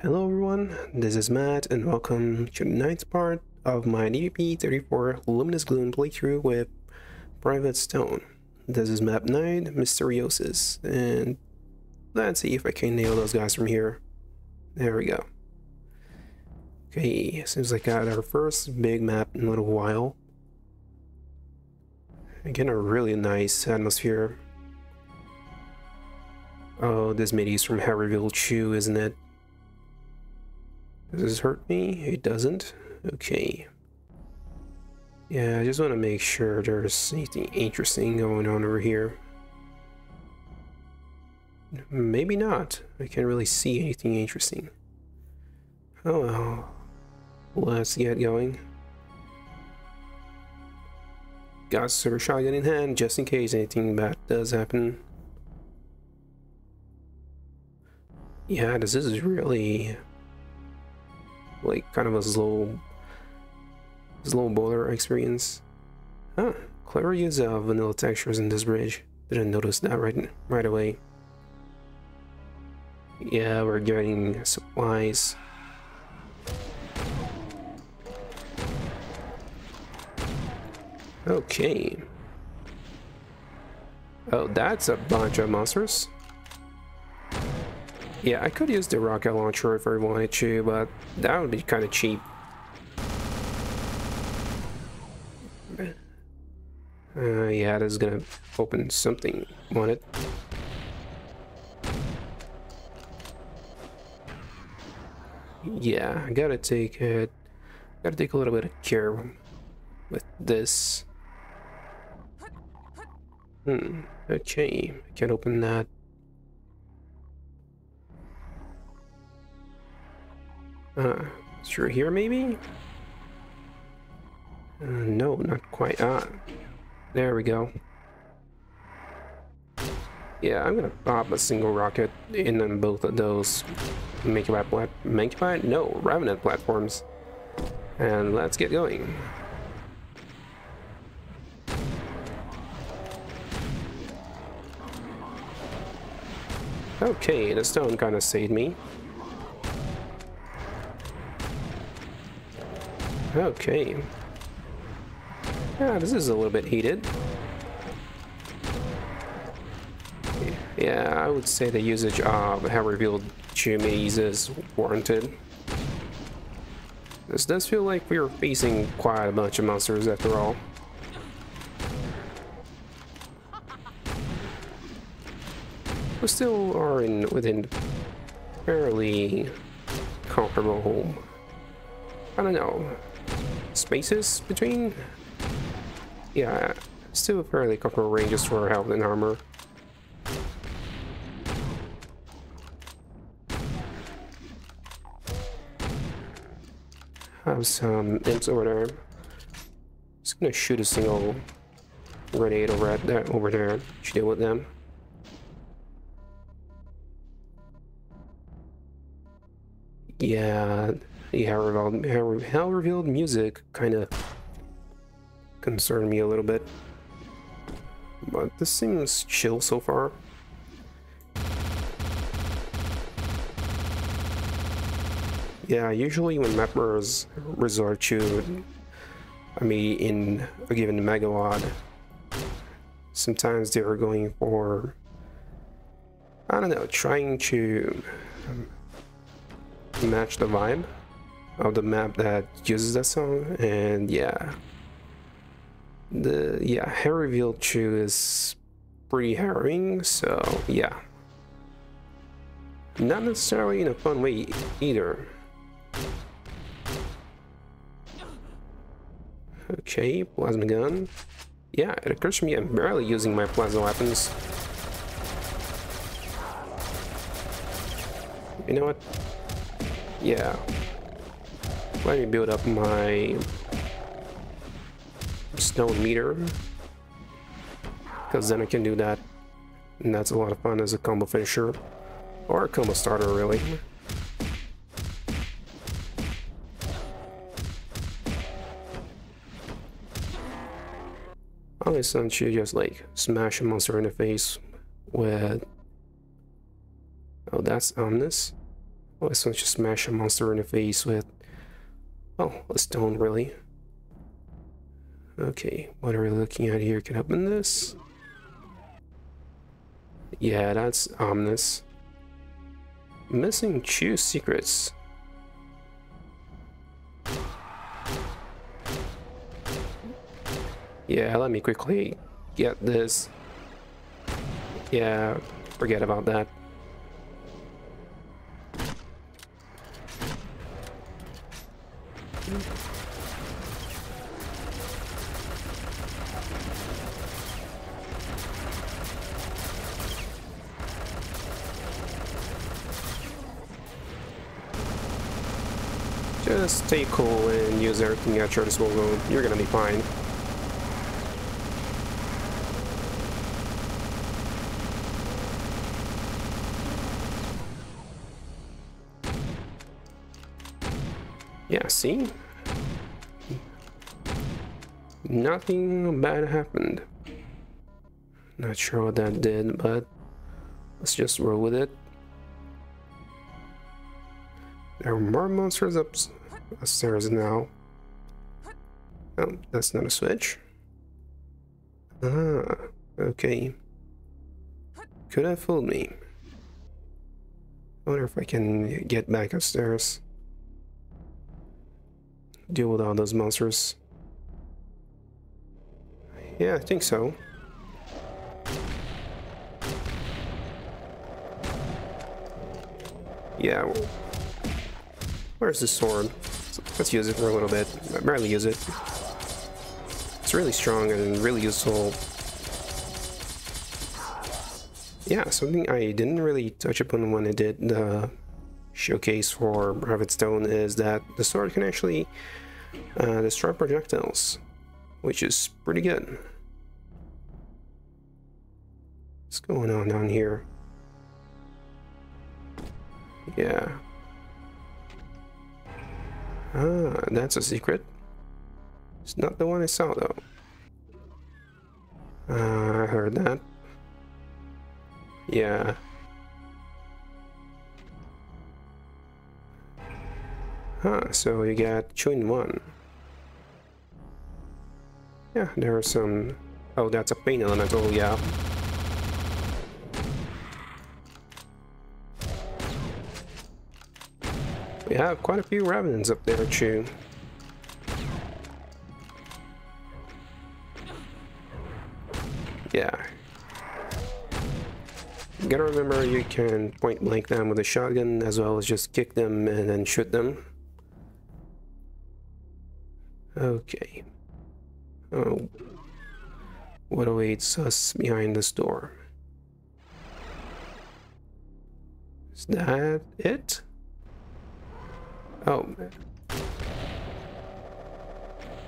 Hello everyone, this is Matt and welcome to the ninth part of my DBP34 Luminous Gloom playthrough with Private Stone. This is map 9, Mysteriosis, and let's see if I can nail those guys from here. There we go. Okay, seems like I got our first big map in a little while. Again, a really nice atmosphere. Oh, this MIDI is from Hell Revealed 2, isn't it? Does this hurt me? It doesn't? Okay. Yeah, I just want to make sure there's anything interesting going on over here. Maybe not. I can't really see anything interesting. Oh well. Let's get going. Got super shotgun in hand just in case anything bad does happen. Yeah, this is really like kind of a slow slow boiler experience. Huh, clever use of vanilla textures in this bridge. Didn't notice that right right away. Yeah, we're getting supplies. Okay. Oh, that's a bunch of monsters. Yeah, I could use the rocket launcher if I wanted to, but that would be kind of cheap. Uh, yeah, that's gonna open something on it. Yeah, I gotta take it. Gotta take a little bit of care with this. Hmm. Okay, I can't open that. Uh, through here maybe? Uh, no, not quite. Ah, there we go. Yeah, I'm gonna pop a single rocket in on both of those Mancubus plat Mancubus? No, Revenant platforms. And let's get going. Okay, the stone kind of saved me. Okay. Yeah, this is a little bit heated. Yeah, I would say the usage of Harryville chimneys is warranted. This does feel like we are facing quite a bunch of monsters after all. We still are in within fairly comfortable home. I don't know spaces between? Yeah still fairly comfortable ranges for health and armor. Have some imps over there. Just gonna shoot a single grenade over at that over there to deal with them. Yeah the Hell Revealed, revealed music kind of concerned me a little bit. But this seems chill so far. Yeah, usually when mappers resort to, I mean, in a given megawad, sometimes they're going for, I don't know, trying to um, match the vibe of the map that uses that song and yeah. The yeah Hell Revealed 2 is pretty harrowing so yeah. Not necessarily in a fun way either. Okay plasma gun. Yeah it occurs to me I'm barely using my plasma weapons. You know what? Yeah let me build up my stone meter. Because then I can do that. And that's a lot of fun as a combo finisher. Or a combo starter, really. I sent you just like smash a monster in the face with... Oh, that's ominous. Oh, this one's just smash a monster in the face with, oh, a stone, really. Okay, what are we looking at here? Can I open this? Yeah, that's ominous. Missing two secrets. Yeah, let me quickly get this. Yeah, forget about that. Just stay cool and use everything at your disposal. You're gonna be fine. Yeah, see? Nothing bad happened. Not sure what that did, but let's just roll with it. There are more monsters upstairs now. Oh, that's not a switch. Ah, okay. Could have fooled me. I wonder if I can get back upstairs. Deal with all those monsters. Yeah, I think so. Yeah. Where's the sword? Let's use it for a little bit. I barely use it. It's really strong and really useful. Yeah, something I didn't really touch upon when I did the showcase for Private Stone is that the sword can actually uh, destroy projectiles, which is pretty good. What's going on down here? Yeah. Ah, that's a secret. It's not the one I saw though. Uh, I heard that. Yeah. Huh, so you got two in one. Yeah, there are some... Oh, that's a pain elemental, yeah. We have quite a few Revenants up there too. Yeah. Gotta remember you can point blank them with a shotgun as well as just kick them and then shoot them. Okay. Oh. What awaits us behind this door? Is that it? Oh.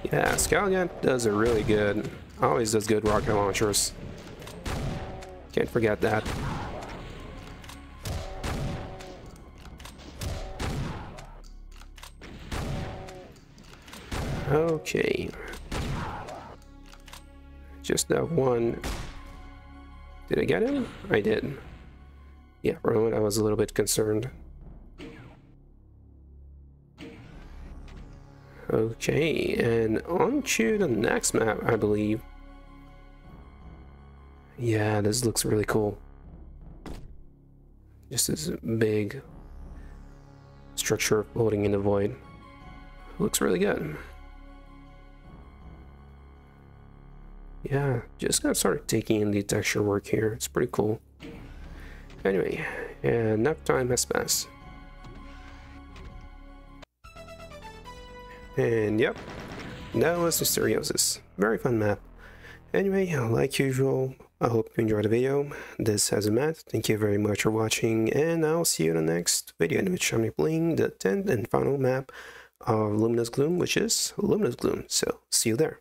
Yeah, Scallion does a really good, always does good rocket launchers. Can't forget that. Okay. Just that one. Did I get him? I did. Yeah, for a moment I was a little bit concerned. Okay, and on to the next map, I believe. Yeah, this looks really cool. Just this big structure floating in the void. Looks really good. Yeah, just got started taking in the texture work here. It's pretty cool. Anyway, enough time has passed. And yep, that was Mysteriosis. Very fun map. Anyway, like usual, I hope you enjoyed the video. This has a Matt. Thank you very much for watching, and I'll see you in the next video in which I'm playing the 10th and final map of Luminous Gloom, which is Luminous Gloom. So, see you there.